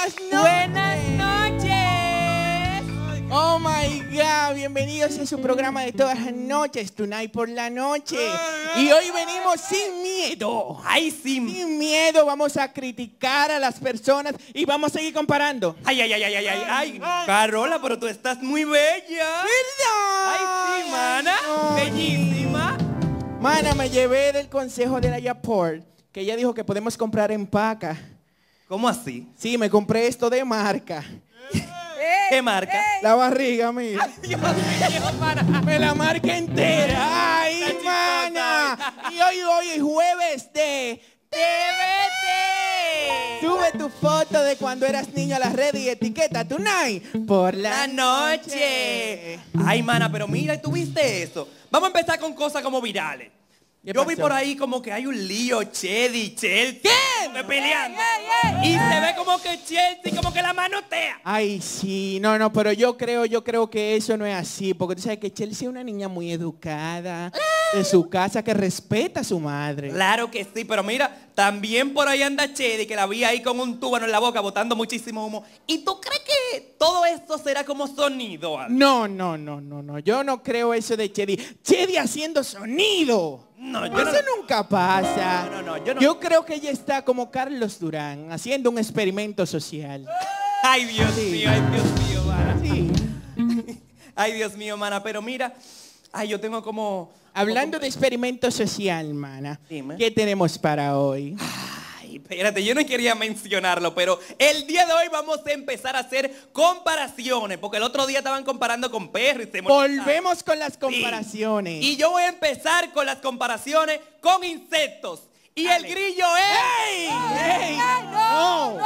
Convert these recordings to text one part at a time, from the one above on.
Buenas noches. Buenas noches. Oh my God, bienvenidos a su programa de todas las noches, Tonight por la noche. Y hoy venimos sin miedo. Ay, sí. Sin miedo vamos a criticar a las personas y vamos a seguir comparando. Ay, ay, ay, ay, ay, ay, ay. Carola, pero tú estás muy bella. ¿Verdad? Ay, sí, mana. No. Bellísima. Mana, me llevé del consejo de la Yaport, que ella dijo que podemos comprar en paca. ¿Cómo así? Sí, me compré esto de marca. ¿Qué marca? La barriga, mira. Dios mío, mana. Me la marca entera. ¡Ay, mana! Y hoy, hoy es jueves de TVT. Sube tu foto de cuando eras niño a las redes y etiqueta Tonight por la La noche. Ay, mana, pero mira, ¿tú viste eso? Vamos a empezar con cosas como virales. ¿Qué Yo vi por ahí como que hay un lío, Chedi, Chelsea. ¿Qué? Que peleando. Y se ve como que Chelsea como que la manotea. Ay, sí, no, no, pero yo creo, yo creo que eso no es así, porque tú sabes que Chelsea es una niña muy educada, de su casa, que respeta a su madre. Claro que sí, pero mira, también por ahí anda Chedi, que la vi ahí con un túbano en la boca botando muchísimo humo. ¿Y tú crees que todo esto será como sonido? No, no, no, no, no, yo no creo eso de Chedi. Chedi haciendo sonido. No, yo no. Eso nunca pasa. No, no, no, yo no- creo que ella está como Carlos Durán, haciendo un experimento social. Ay, Dios Sí. mío, ay, Dios mío, mana. Sí. Ay, Dios mío, mana, pero mira, ay, yo tengo como... Hablando como- de experimento social, mana, Dime. ¿qué tenemos para hoy? Ay, espérate, yo no quería mencionarlo, pero el día de hoy vamos a empezar a hacer comparaciones, porque el otro día estaban comparando con perros y se. Volvemos con las Sí. comparaciones. Y yo voy a empezar con las comparaciones con insectos. Y el grillo es... ¡Ey! ¡Ey! ¡No!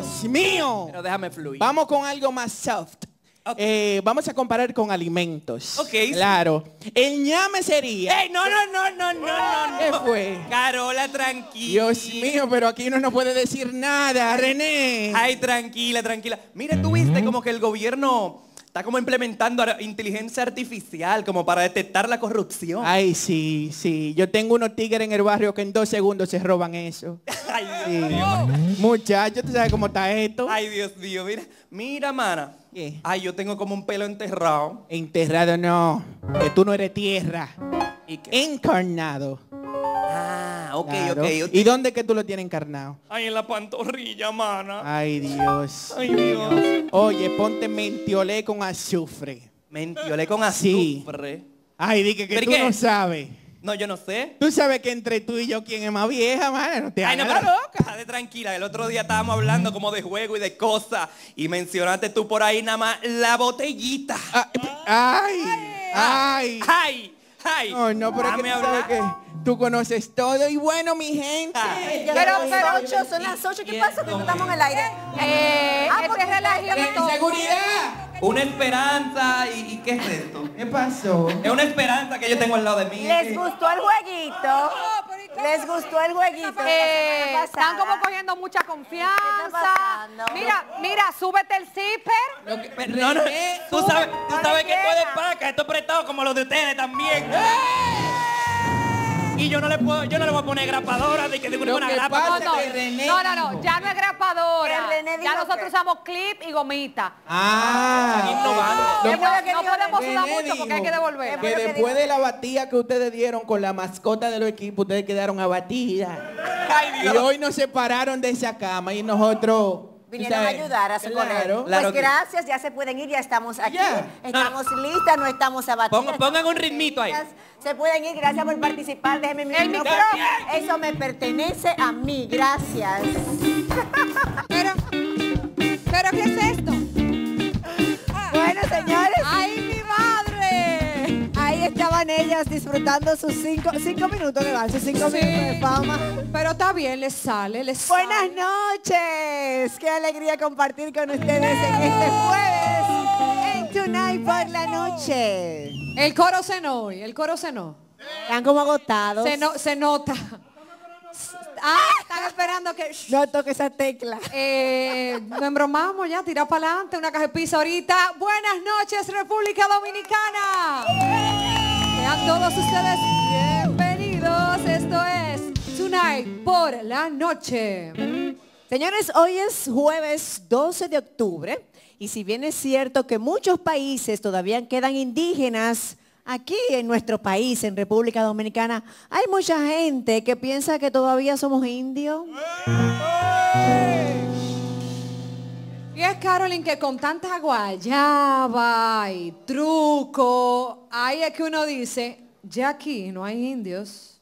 ¡Dios mío! Pero déjame fluir. Vamos con algo más soft. Ok. Eh, vamos a comparar con alimentos. Ok, sí. Claro. El ñame sería. ¡Ey, no, no, no, no, no, no! ¿Qué fue? Carola, tranquila. Dios mío, pero aquí uno no puede decir nada, René. Ay, tranquila, tranquila. Mire, tú viste como que el gobierno está como implementando inteligencia artificial como para detectar la corrupción. Ay, sí, sí. Yo tengo unos tigres en el barrio que en dos segundos se roban eso. Ay, Dios Sí. mío. Muchachos, ¿tú sabes cómo está esto? Ay, Dios mío, mira. Mira, mana. ¿Qué? Ay, yo tengo como un pelo enterrado. Enterrado no, que tú no eres tierra. ¿Y qué? Encarnado. Ah, ok, Claro. ok. ¿Y dónde que tú lo tienes encarnado? Ay, en la pantorrilla, mana. Ay, Dios. Ay, Dios. Oye, ponte mentiolé con azufre. Mentiolé con Sí. azufre. Ay, dije que ¿Pero tú qué? no sabes. No, yo no sé. Tú sabes que entre tú y yo, ¿quién es más vieja? No te Ay, no, pero loca. Déjate tranquila. El otro día estábamos hablando como de juego y de cosas. Y mencionaste tú por ahí nada más la botellita. Ah, Ay, ay. ¡Ay! ¡Ay! No, no, pero es que tú sabes que tú conoces todo. Y bueno, mi gente. Ay. Pero, pero, ocho, son las 8. ¿Qué pasa? Que no estamos en el aire. Eh, Ah, este está- de todo. ¡Seguridad! Una esperanza. ¿Y, y qué es esto? ¿Qué pasó? Es una esperanza que yo tengo al lado de mí. ¿Les gustó el jueguito? ¿Les gustó el jueguito? Eh, ¿Qué está están como cogiendo mucha ¿Qué confianza. Mira, mira, súbete el zipper. No, no, tú sabes, tú sabes que esto es de llega. paca, esto es prestado como los de ustedes también. Yo no le puedo, yo no le voy a poner grapadora de que de Lo una grapa. No, no, no, no, no, ya no es grapadora. Ya nosotros que- usamos clip y gomita. Ah. innovando. Lo- ¿Qué fue lo que no podemos René mucho porque hay que devolverla. fue Que después de la batida que ustedes dieron con la mascota de los equipos, ustedes quedaron abatidas. Ay, Y hoy nos separaron de esa cama y nosotros... Vinieron a ayudar a socorrer. Claro. Claro pues que- gracias, ya se pueden ir, ya estamos aquí. Estamos listas, no estamos abatidas. Pongan- pongan un ritmito ahí. Se pueden ir, gracias por participar. Déjenme mi micrófono. Eso me pertenece a mí, gracias. Pero, ¿pero qué es esto? Estaban ellas disfrutando sus cinco, cinco minutos de sus cinco Sí. minutos de fama. Pero está bien, les sale, les sale. Buenas noches. Qué alegría compartir con ustedes en este jueves. En Tonight por la noche. El coro cenó hoy, el coro cenó. Están como agotados. Se, no- se nota. Ah, están esperando que... No toque esa tecla. Eh, nos embromamos ya, tirar para adelante, una caja de pizza ahorita. Buenas noches, República Dominicana. Sean todos ustedes bienvenidos. Esto es Tonight por la noche. Señores, hoy es jueves 12 de octubre y si bien es cierto que muchos países todavía quedan indígenas, aquí en nuestro país, en República Dominicana, hay mucha gente que piensa que todavía somos indios. Es Carolyn que con tanta guayaba y truco, ahí es que uno dice, ya aquí no hay indios.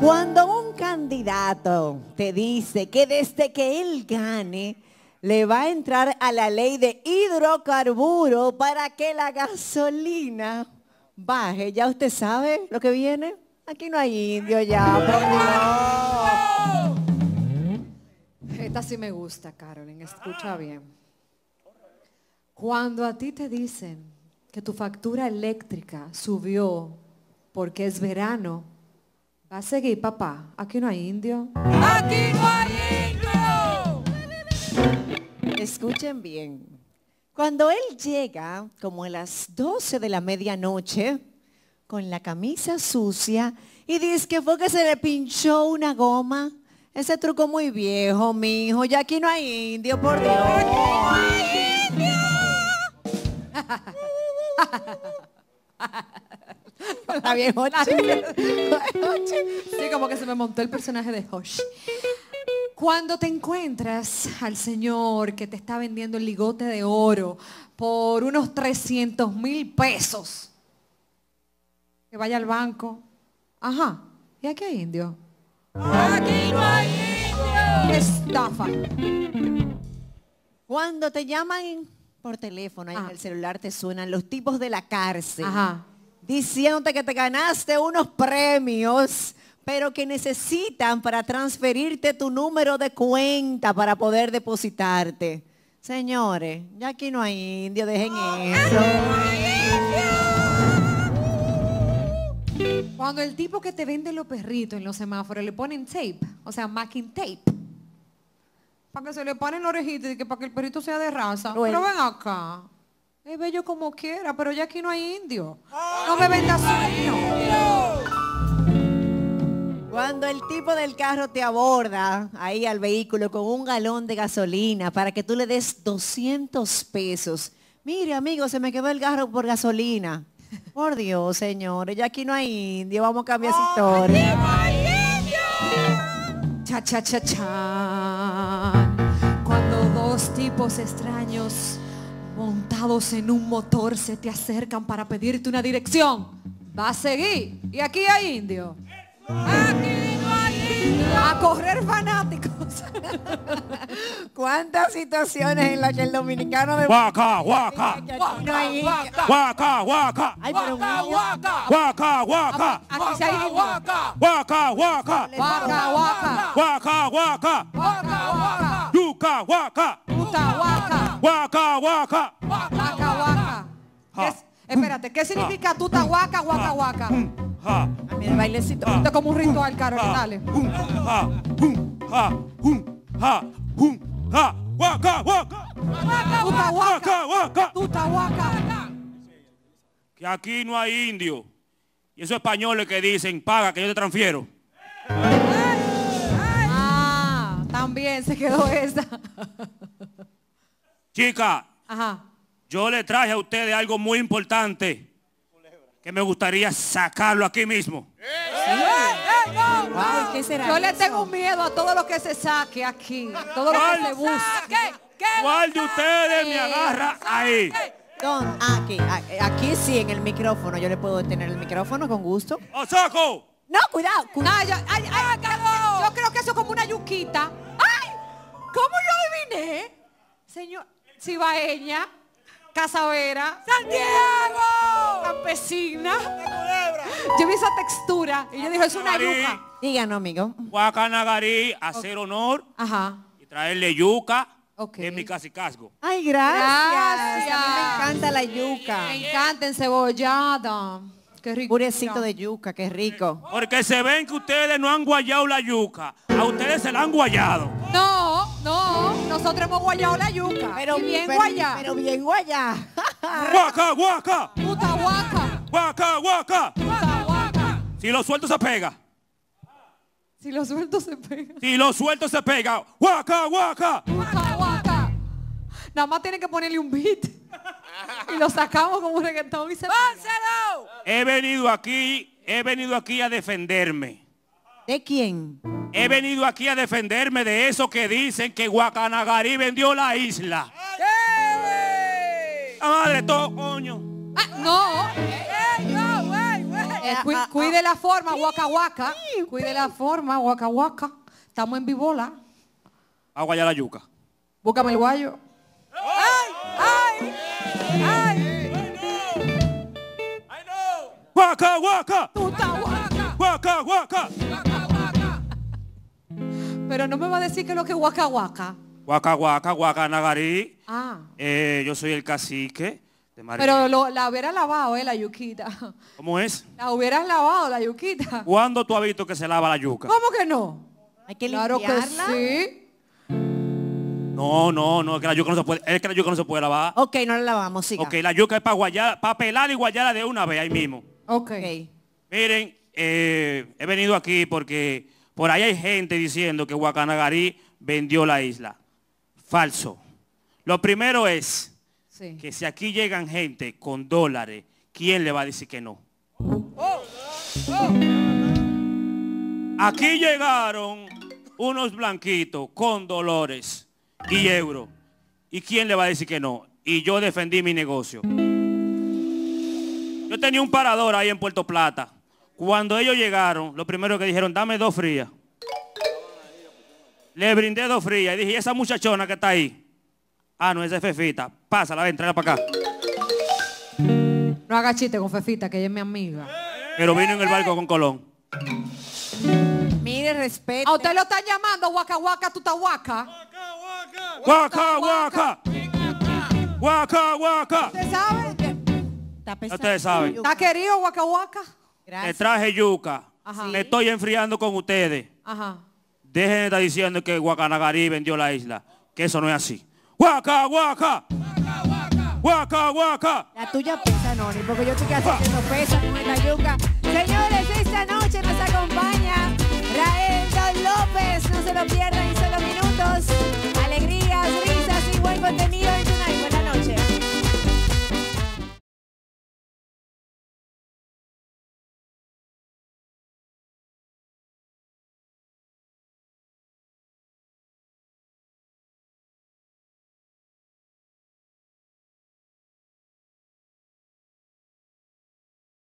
Cuando un candidato te dice que desde que él gane, le va a entrar a la ley de hidrocarburo para que la gasolina baje, ya usted sabe lo que viene. Aquí no hay indio ya, por Dios. Esta sí me gusta, Carolyn, escucha bien. Cuando a ti te dicen que tu factura eléctrica subió porque es verano, va a seguir, papá. Aquí no hay indio. Escuchen bien. Cuando él llega, como a las 12 de la medianoche, con la camisa sucia, y dice que fue que se le pinchó una goma, ese truco muy viejo, mi hijo, ya aquí no hay indio, por Dios. Está bien, Sí, como que se me montó el personaje de Hosh. Cuando te encuentras al señor que te está vendiendo el ligote de oro por unos 300 mil pesos, que vaya al banco. Ajá, ¿y aquí hay indio? Aquí no hay indio. Estafa. Cuando te llaman por teléfono, ahí en el celular te suenan los tipos de la cárcel. Ajá. Diciéndote que te ganaste unos premios, pero que necesitan para transferirte tu número de cuenta para poder depositarte. Señores, ya aquí no hay indio, dejen eso. Cuando el tipo que te vende los perritos en los semáforos le ponen tape, o sea, macking tape, para que se le ponen la orejita y que para que el perrito sea de raza. Bueno. Pero ven acá. Es bello como quiera, pero ya aquí no hay indio. No me vendas sueño. Cuando el tipo del carro te aborda ahí al vehículo con un galón de gasolina para que tú le des 200 pesos. Mire, amigo, se me quedó el carro por gasolina. Por Dios, señores, ya aquí no hay indio, vamos a cambiar esa historia. Cha, cha, cha, cha. Cuando dos tipos extraños montados en un motor se te acercan para pedirte una dirección, va a seguir. Y aquí hay indio. Aquí no hay indio. A correr fanáticos. ¿Cuántas situaciones en las que el dominicano de Guaca, guaca, guaca, guaca, Ay, pero niño- guaca, guaca, Aquí sí hay indio. guaca, guaca, Guaca, guaca. guaca, guaca, Guaca, guaca. yuca, guaca, guaca. guaca, guaca. Guaca, guaca. ¿Qué es- Espérate, ¿qué significa tuta, guaca, guaca, guaca? Ja, Ah, mira el bailecito. Esto es como un ritual, Carolina, dale. hum, ja, hum, ja, hum, ja, hum, ja, guaca, guaca, Tuta, guaca. Que aquí no hay indio. Y esos españoles que dicen, paga que yo te transfiero. Ah, también se quedó esa. Chica, Ajá. yo le traje a ustedes algo muy importante que me gustaría sacarlo aquí mismo. Wow, ¿qué será Yo le eso? tengo miedo a todo lo que se saque aquí, todo lo que se busque. ¿Cuál de ustedes me agarra ahí? Don, aquí, aquí sí, en el micrófono. Yo le puedo detener el micrófono con gusto. ¡O saco! No, cuidado. cu- Ay, ay, ay, ay, yo creo que eso es como una yuquita. ¡Ay! ¿Cómo yo adiviné? Señor, Cibaeña, Casavera, Santiago, Campesina. Yo vi esa textura y yo dije, es una yuca. Díganos, amigo. Guacanagarí, hacer honor Ajá. y traerle yuca Ok. en mi casicasgo. Ay, gracias. Gracias. A mí me encanta la yuca. Me encanta encebollada. Qué rico. Purecito de yuca, qué rico. Porque se ven que ustedes no han guayado la yuca. A ustedes se la han guayado. No, no, nosotros hemos guayado la yuca. Pero Y bien guayá. Pero bien guayá. ¡Guaca, guaca! Puta guaca. ¡Guaca, guaca! Puta guaca. Si lo suelto se pega. Si lo suelto se pega. Si lo suelto se pega. Guaca, guaca. Waka, waka. Nada más tiene que ponerle un beat. Y lo sacamos como un reggaetón y se pega. He venido aquí, he venido aquí a defenderme. ¿De quién? He venido aquí a defenderme de eso que dicen que Guacanagarí vendió la isla. Madre todo, coño. Ah, no. Eh, cui- cuide la forma, waka. Cuide la forma, waka. Estamos en vivola. Agua ya la yuca. Búscame el guayo. Guaca, guaca. Guaca, guaca. Pero no me va a decir que es lo que es waka Guaca, guaca, Guacanagarí. Ah. Eh, yo soy el cacique de María. Pero lo- la hubiera lavado, eh, la yuquita. ¿Cómo es? La hubieras lavado, la yuquita. ¿Cuándo tú has visto que se lava la yuca? ¿Cómo que no? Hay que Claro que limpiarla. sí. No, no, no, es que la yuca no se puede, es que la yuca no se puede lavar. Ok, no la lavamos, siga. Ok, la yuca es para guayar, para pelar y guayarla de una vez ahí mismo. Ok. Ok. Miren, eh, he venido aquí porque por ahí hay gente diciendo que Guacanagarí vendió la isla. Falso. Lo primero es Sí. que si aquí llegan gente con dólares, ¿quién le va a decir que no? Aquí llegaron unos blanquitos con dolores y euros. ¿Y quién le va a decir que no? Y yo defendí mi negocio. Yo tenía un parador ahí en Puerto Plata. Cuando ellos llegaron, lo primero que dijeron, dame dos frías. Le brindé dos frías y dije, ¿y esa muchachona que está ahí? Ah, no, esa es Fefita. Pásala, ven, tráela para acá. No haga chiste con Fefita, que ella es mi amiga. Pero vino en el barco con Colón. Mire, respeto. A usted lo están llamando waka waka tutahuaca. Guaca, guaca. Guaca, guaca. ¿Usted sabe? Está pesado. Ustedes saben. ¿Está querido waka waka? Le Gracias. traje yuca. Ajá. Me estoy enfriando con ustedes. Ajá. Dejen de estar diciendo que Guacanagarí vendió la isla. Que eso no es así. ¡Guaca, guaca! ¡Guaca, guaca! La tuya pesa, Noni, porque yo estoy casi haciendo pesa con esta yuca. Señores, esta noche nos acompaña Raelton López. No se lo pierdan.